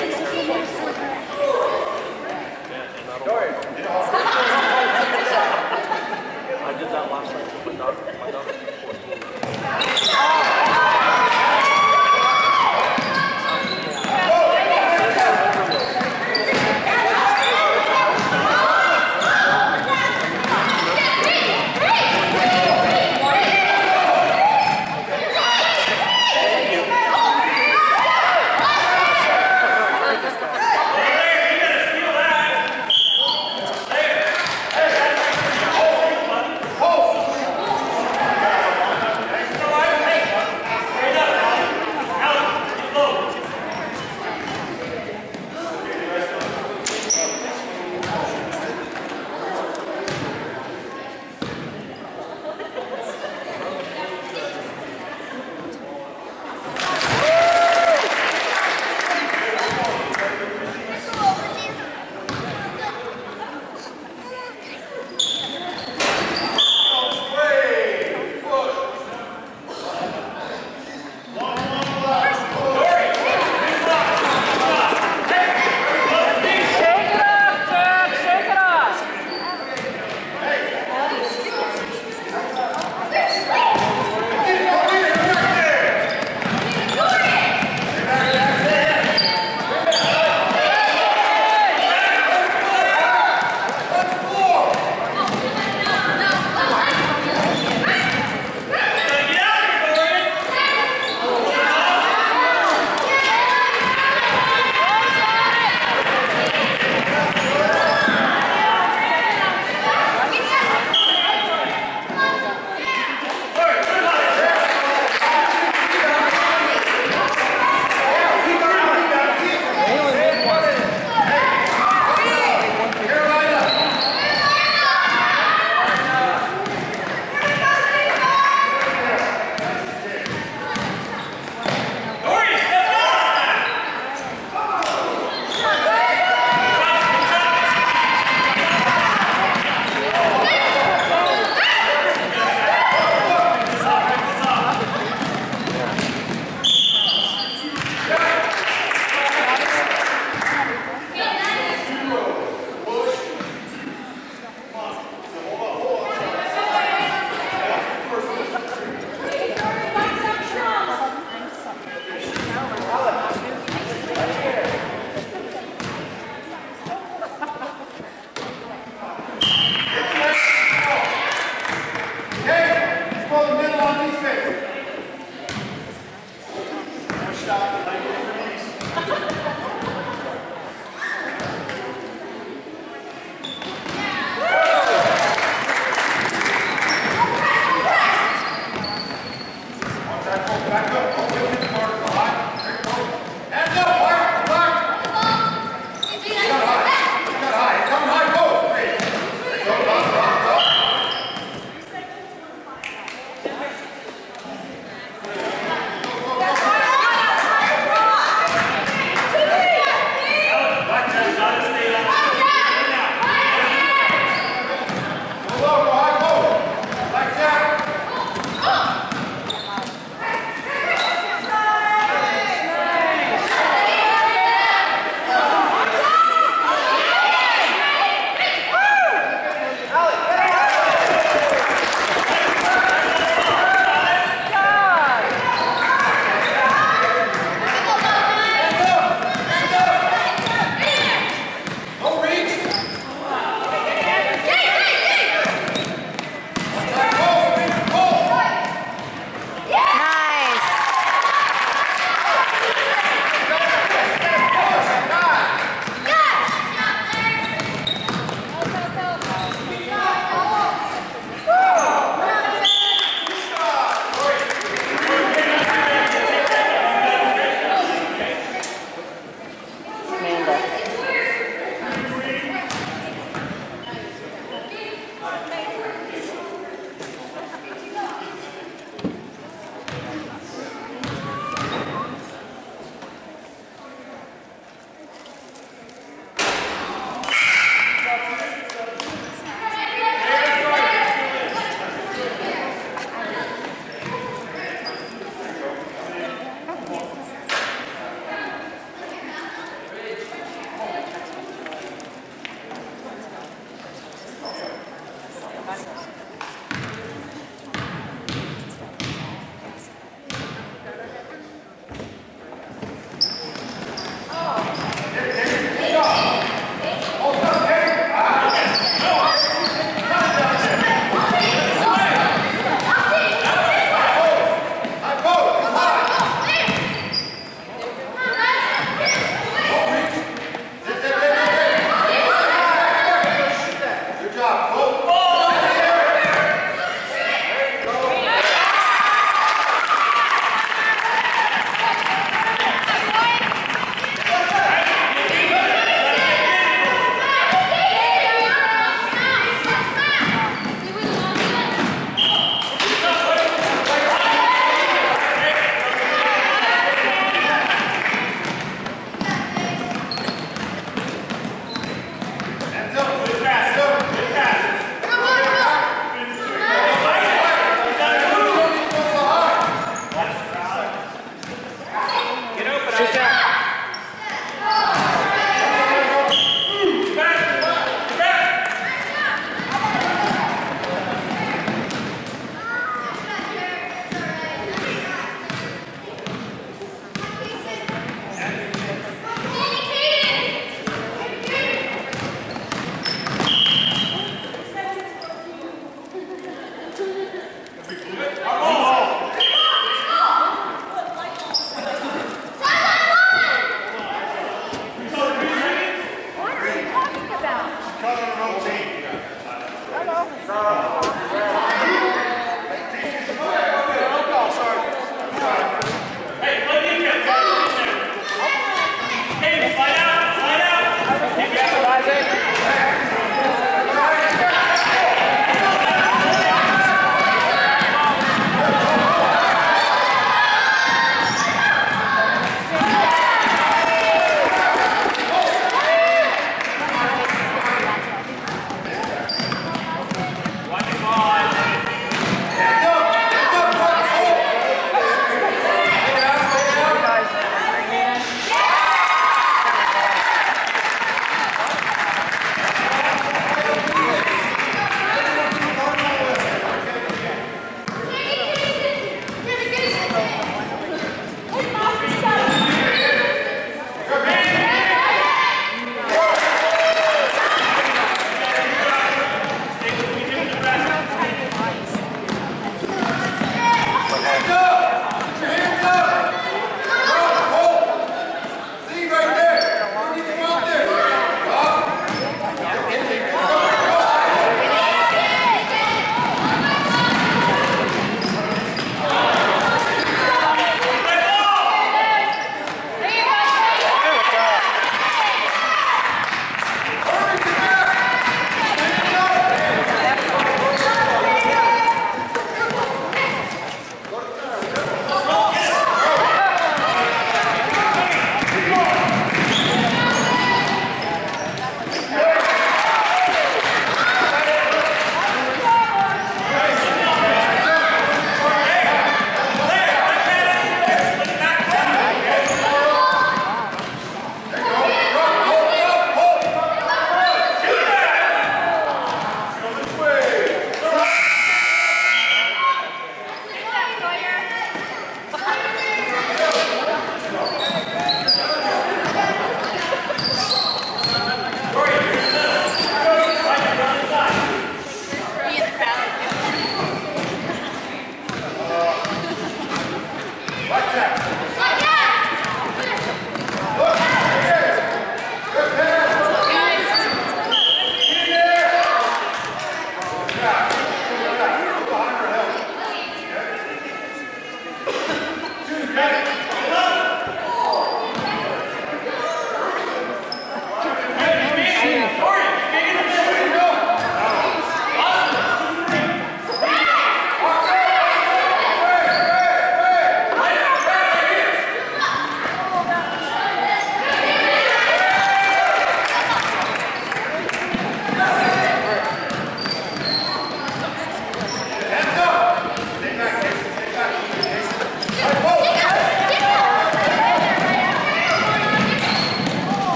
I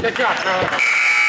Good job, Tyler.